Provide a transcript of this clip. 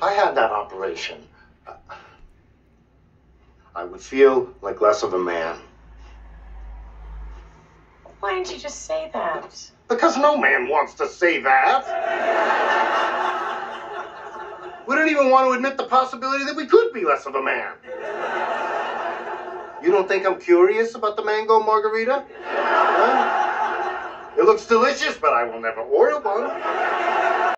if I had that operation, I would feel like less of a man. Why didn't you just say that? Because no man wants to say that. we don't even want to admit the possibility that we could be less of a man. You don't think I'm curious about the mango margarita? Huh? It looks delicious, but I will never order one.